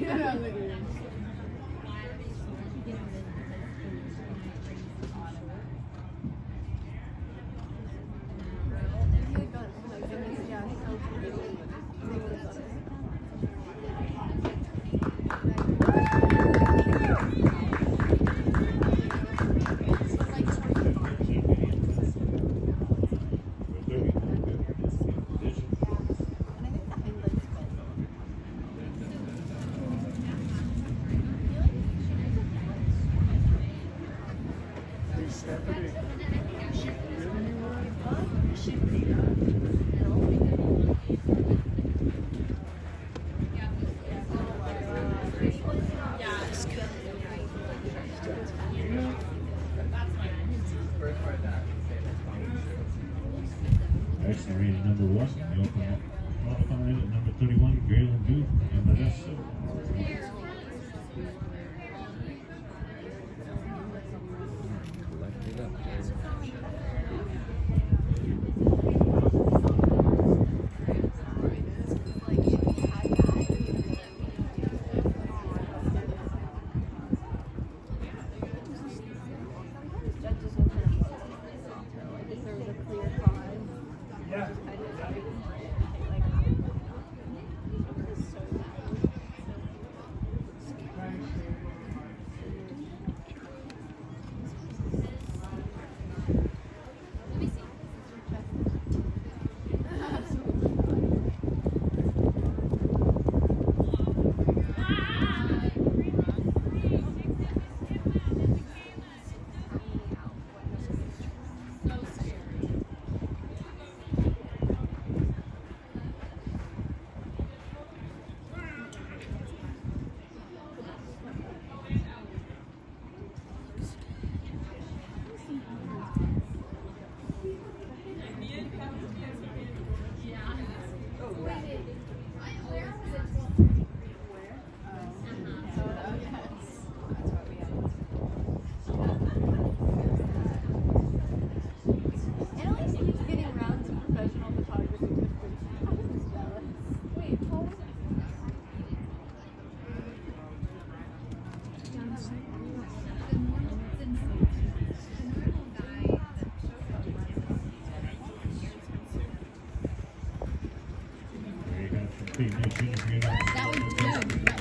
Yeah. First rated number one in the open top five number 31, Galen Booth and Modesto. Yeah. That was good.